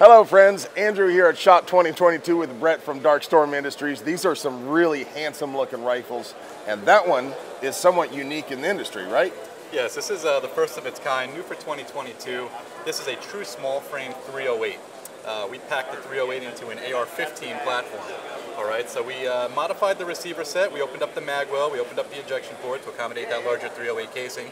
Hello, friends. Andrew here at SHOT 2022 with Brett from Dark Storm Industries. These are some really handsome looking rifles, and that one is somewhat unique in the industry, right? Yes, this is uh, the first of its kind, new for 2022. This is a true small frame 308. Uh, we packed the 308 into an AR-15 platform. All right, so we uh, modified the receiver set. We opened up the mag well. We opened up the ejection port to accommodate that larger 308 casing.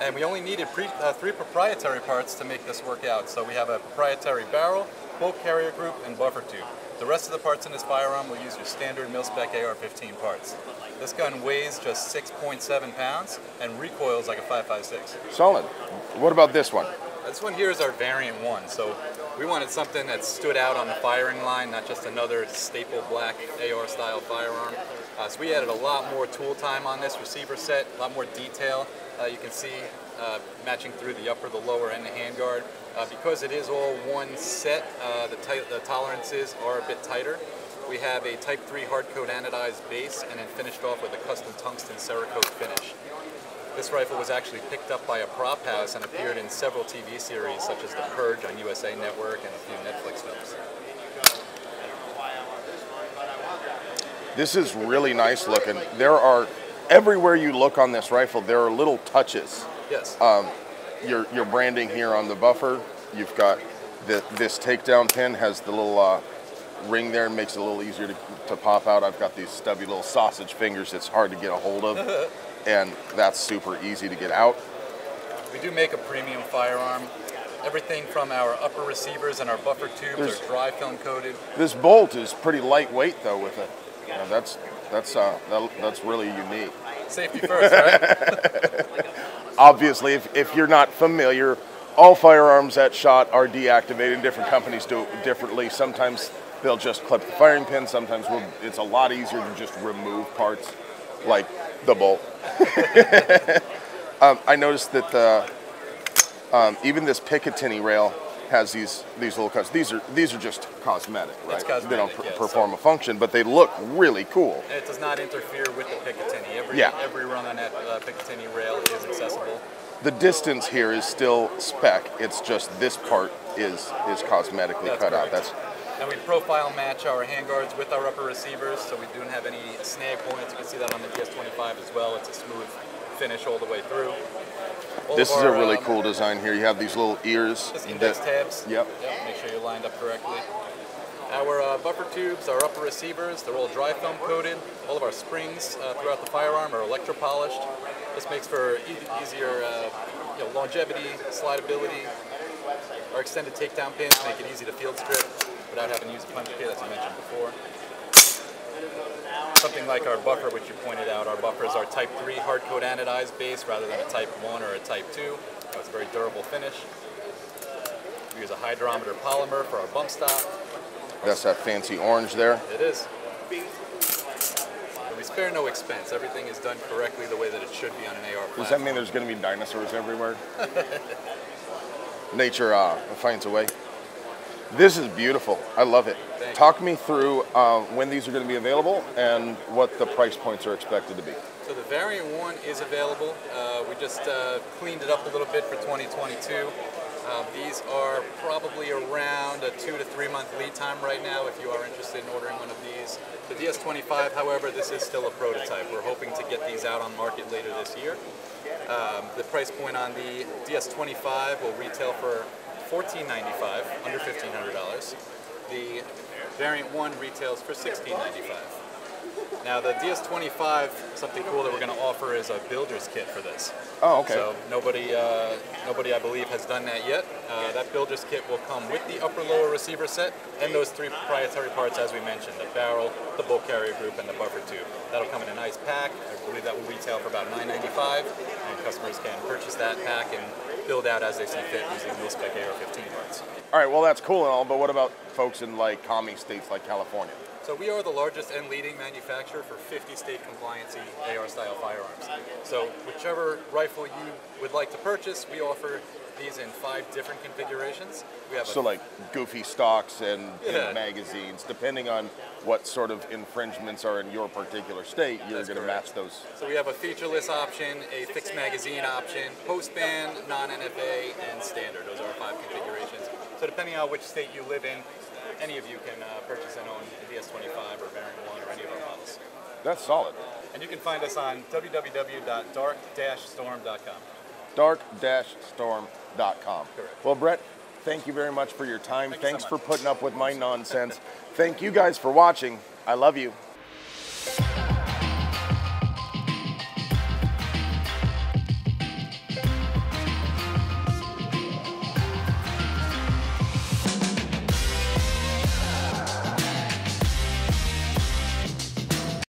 And we only needed pre uh, three proprietary parts to make this work out. So we have a proprietary barrel, bolt carrier group, and buffer tube. The rest of the parts in this firearm will use your standard mil-spec AR-15 parts. This gun weighs just 6.7 pounds and recoils like a 5.56. Solid. What about this one? This one here is our variant one. So we wanted something that stood out on the firing line, not just another staple black AR style firearm. Uh, so we added a lot more tool time on this receiver set, a lot more detail. Uh, you can see uh, matching through the upper, the lower, and the handguard. Uh, because it is all one set, uh, the, the tolerances are a bit tighter. We have a Type 3 hard coat anodized base and then finished off with a custom tungsten Cerakote finish. This rifle was actually picked up by a prop house and appeared in several TV series such as The Purge on USA Network and a few Netflix films. This is really nice looking. There are, everywhere you look on this rifle, there are little touches. Yes. Um, your, your branding here on the buffer, you've got the, this takedown pin has the little uh, ring there and makes it a little easier to, to pop out. I've got these stubby little sausage fingers it's hard to get a hold of. and that's super easy to get out. We do make a premium firearm. Everything from our upper receivers and our buffer tubes There's, are dry film coated. This bolt is pretty lightweight though with it. You know, that's that's uh, that, that's really unique. Safety first, right? Obviously, if, if you're not familiar, all firearms at SHOT are deactivated. Different companies do it differently. Sometimes they'll just clip the firing pin. Sometimes we'll, it's a lot easier to just remove parts, like the bolt. um, I noticed that the, um, even this Picatinny rail has these these little cuts. These are these are just cosmetic, right? Cosmetic, they don't yeah, perform so a function, but they look really cool. it does not interfere with the Picatinny. Every yeah. every run on that uh, Picatinny rail is accessible. The distance here is still spec. It's just this part is is cosmetically That's cut correct. out. That's and we profile match our handguards with our upper receivers, so we don't have any snag points. You can see that on the DS25 as well. It's a smooth finish all the way through. All this is our, a really um, cool design here. You have these little ears. Just index that, tabs. Yep. yep. Make sure you're lined up correctly. Our uh, buffer tubes, our upper receivers, they're all dry film coated. All of our springs uh, throughout the firearm are electro polished. This makes for e easier uh, you know, longevity, slidability. Our extended takedown pins make it easy to field strip without having to use a punch kit, as you mentioned before. Something like our buffer, which you pointed out, our buffer is our Type 3 hard coat anodized base rather than a Type 1 or a Type 2. So it's a very durable finish. We use a hydrometer polymer for our bump stop. That's that fancy orange there. It is. we spare no expense. Everything is done correctly the way that it should be on an AR platform. Does that mean there's going to be dinosaurs everywhere? Nature uh, finds a way. This is beautiful. I love it. Thank Talk me through uh, when these are going to be available and what the price points are expected to be. So the variant one is available. Uh, we just uh, cleaned it up a little bit for 2022. Uh, these are probably around a two to three month lead time right now if you are interested in ordering one of these. The DS25, however, this is still a prototype. We're hoping to get these out on market later this year. Um, the price point on the DS25 will retail for $14.95, under $1,500. The variant one retails for $16.95. Now the DS25, something cool that we're going to offer is a builder's kit for this. Oh, okay. So nobody, uh, nobody I believe has done that yet. Uh, that builder's kit will come with the upper lower receiver set and those three proprietary parts as we mentioned, the barrel, the bolt carrier group, and the buffer tube. That'll come in a nice pack. I believe that will retail for about $9.95 and customers can purchase that pack and build out as they see fit using mil-spec AR-15 parts. All right, well that's cool and all, but what about folks in like commie states like California? So we are the largest and leading manufacturer for 50 state compliancy AR style firearms. So whichever rifle you would like to purchase, we offer these in five different configurations. We have a So like goofy stocks and, Yeah. magazines, depending on what sort of infringements are in your particular state, you're going to match those. So we have a featureless option, a fixed magazine option, post-ban, non-NFA, and standard. Those are our five configurations. So depending on which state you live in, any of you can uh, purchase and own the DS25 or Variant 1 or any of our models. That's solid. And you can find us on www.dark-storm.com. dark-storm.com. Well, Brett, thank you very much for your time. Thank you so Thanks for putting up with my nonsense. thank you guys for watching. I love you.